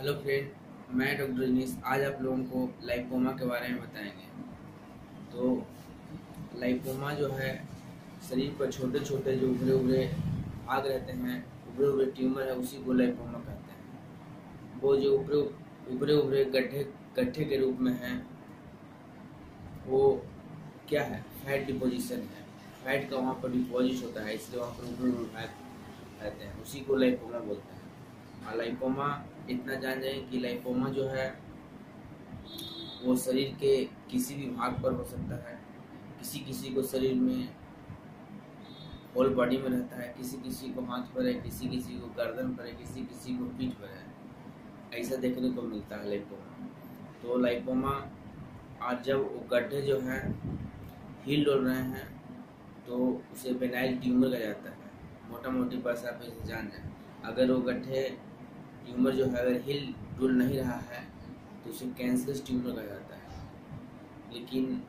Hello friend, मैं doctor Rajneesh आज आप लोगों को लाइपोमा के बारे में बताएँगे। तो लाइपोमा जो है, शरीर पर छोटे छोटे जो उभरे उभरे भाग रहते हैं उभरे उभरे ट्यूमर है, उसी को लाइपोमा कहते हैं। वो जो उभरे उभरे उभरे गड्ढे गड्ढे के रूप में हैं, वो क्या है? फैट डिपोजिशन है। फैट का वहाँ पर डिपोजिट होता है, इसलिए वहाँ पर उभरे उभरे रहते हैं। उसी को लाइपोमा बोलते हैं। लाइपोमा इतना जान जाए कि लाइपोमा जो है, वो शरीर के किसी भी भाग पर हो सकता है। किसी किसी को शरीर में होल बॉडी में रहता है किसी किसी को हाथ पर है किसी किसी को गर्दन पर है किसी किसी को पीठ पर है। ऐसा देखने को मिलता है लाइपोमा तो लाइपोमा आज जब वो गड्ढे जो हैं, हिल डोल रहे हैं तो उसे बेनाइल ट्यूमर कहा जाता है। मोटा मोटी बस आप इसे जान जाए। अगर वो गड्ढे ट्यूमर जो है, अगर हिल डुल नहीं रहा है तो उसे कैंसरस ट्यूमर कहा जाता है। लेकिन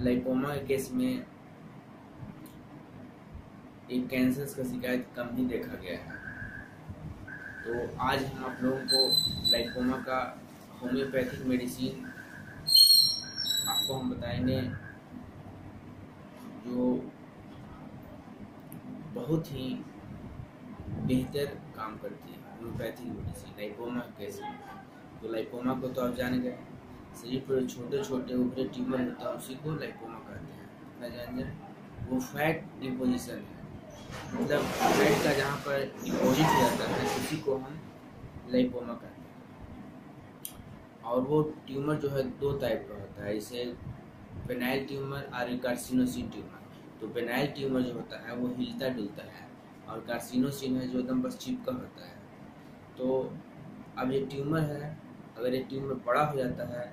लाइपोमा के केस में एक कैंसर का शिकायत कम ही देखा गया है। तो आज हम आप लोगों को लाइपोमा का होम्योपैथिक मेडिसिन आपको हम बताएँगे, जो बहुत ही बेहतर काम करती है। होम्योपैथिक मेडिसिन लाइपोमा कैसे तो लाइपोमा को तो आप जान गए शरीर पर छोटे छोटे उभरे ट्यूमर होता है, उसी को लाइपोमा कहते हैं। इतना जान जाए वो फैट डिपोजिशन है। मतलब फैट का जहाँ पर डिपोजिट हो जाता है, उसी को हम लाइपोमा कहते हैं। और वो ट्यूमर जो है, दो टाइप का होता है जैसे पेनाइल ट्यूमर और कार्सिनोसिन ट्यूमर तो पेनाइल ट्यूमर जो होता है, वो हिलता डुलता है, और कार्सिनोसिन है जो एकदम बस चिपका होता है। तो अब ये ट्यूमर है, अगर ये ट्यूमर बड़ा हो जाता है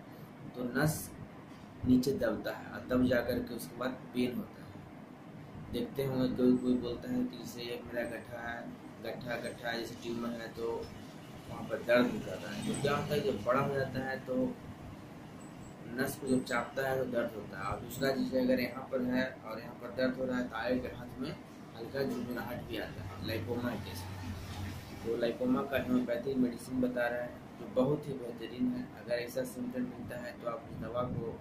तो नस नीचे दबता है और दब जा कर के उसके बाद पेन होता है। देखते होंगे कोई कोई बोलता है कि जैसे ये मेरा गड्ढा है गड्ढा गड्ढा जैसे ट्यूमर है तो वहाँ पर दर्द हो जाता है। तो क्या होता है जब बड़ा हो जाता है तो नस को जब चापता है तो दर्द होता है। और दूसरा चीज़ अगर यहाँ पर है और यहाँ पर दर्द हो रहा है तो आगे के हाथ में हल्का झुझुनाहट भी आता है लाइकोमा के साथ। तो लाइकोमा का होम्योपैथिक मेडिसिन बता रहा है, जो बहुत ही बेहतरीन है। अगर ऐसा सिम्टम मिलता है तो आप उस दवा को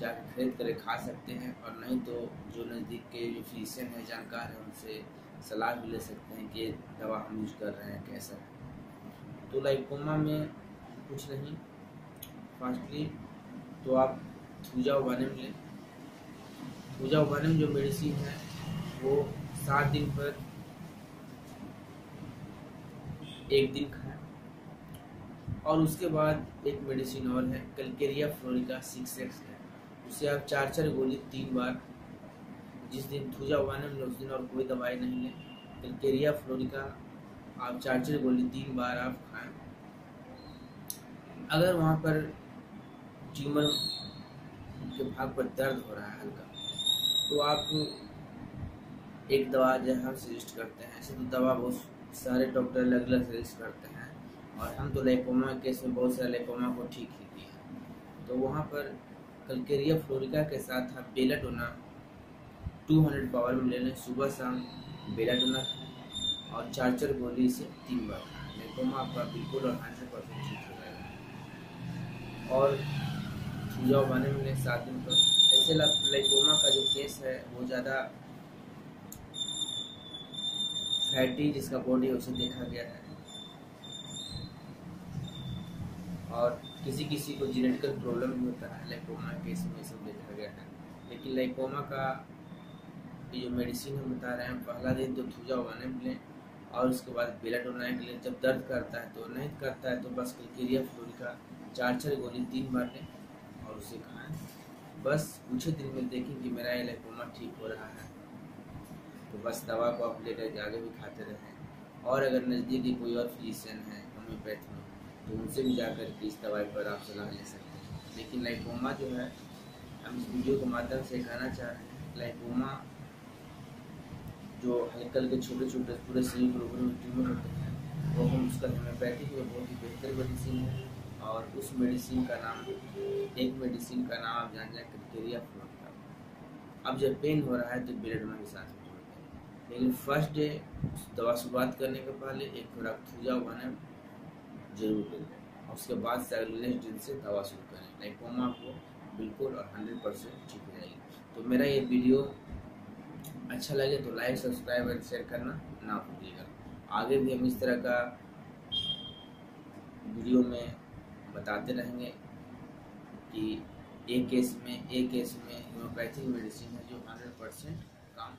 जाकर खरीद कर खा सकते हैं और नहीं तो जो नज़दीक के जो फिजिशियन है, जानकार है, उनसे सलाह भी ले सकते हैं कि ये दवा हम यूज़ कर रहे हैं, कैसा है। तो लाइकोमा में कुछ नहीं। फास्टली तो आप थूजा उबाने में लें। थूजा उबाने में जो मेडिसिन है, वो सात दिन पर एक दिन खाएँ और उसके बाद एक मेडिसिन और है कलकेरिया फ्लोरिका सिक्स एक्स है। उसे आप चार चार गोली तीन बार। जिस दिन थूजा उगाने में उस दिन और कोई दवाई नहीं लें कलकेरिया फ्लोरिका आप चार चार गोली तीन बार आप खाएँ। अगर वहाँ पर ट्यूमर के भाग पर दर्द हो रहा है हल्का तो आप एक दवा जो हम सजेस्ट करते हैं। ऐसे तो दवा बहुत सारे डॉक्टर अलग अलग सजेस्ट करते हैं और हम तो लेकोमा केस में बहुत सारे लेकोमा को ठीक ही किए तो वहाँ पर कलकेरिया फ्लोरिका के साथ आप बेलाडोना 200 पावर में ले लें सुबह शाम बेला बेलाडोना और चार चार गोली से तीन बार लेकोमा आपका बिल्कुल और हंड्रेड परसेंट ठीक हो जाएगा। और सुझाव बने में सात दिन पर ऐसे लाइकोमा का जो केस है, वो ज़्यादा फैटी, जिसका बॉडी उसे देखा गया है। और किसी किसी को जेनेटिकल प्रॉब्लम भी होता है लाइकोमा केस में सब देखा गया है। लेकिन लाइकोमा का जो मेडिसिन हम बता रहे हैं, पहला दिन तो थूजा उगाने लिए और उसके बाद बेला डोलाने के लिए जब दर्द करता है तो नहीं करता है तो बस क्रिकेरिया फ्लोरी का चार चार गोली तीन बार लें और उसे खाएँ। बस कुछ दिन में देखें कि मेरा ये लाइकोमा ठीक हो रहा है। तो बस दवा को आप लेकर आगे भी खाते रहें। और अगर नज़दीकी कोई और फिजिशियन है होम्योपैथ में तो उनसे भी जाकर के इस दवाई पर आप सलाह ले सकते हैं। लेकिन लाइकोमा जो है, हम इस वीडियो के माध्यम से कहना चाह रहे हैं। लाइकोमा जो हल्कल के छोटे छोटे पूरे शरीर पर उभरे हुए ट्यूमर होते हैं, वो हम उसका होम्योपैथिक में बहुत ही बेहतर मेडिसिन है। और उस मेडिसिन का नाम, एक मेडिसिन का नाम आप जान जाए क्रिकेरिया फ्लोर अब जब पेन हो रहा है तो बेलेडोना के साथ लेकिन फ़र्स्ट डे दवा शुरुआत करने के पहले एक खुराक थूजा उगाने ज़रूर करें और उसके बाद से अगले दिन से दवा शुरू करें। लाइपोमा को बिल्कुल और हंड्रेड परसेंट ठीक जाएगी तो मेरा ये वीडियो अच्छा लगे तो लाइक सब्सक्राइब एंड शेयर करना ना भूलिएगा। आगे भी हम इस तरह का वीडियो में बताते रहेंगे कि एक केस में, एक केस में होम्योपैथिक मेडिसिन है जो हंड्रेड परसेंट काम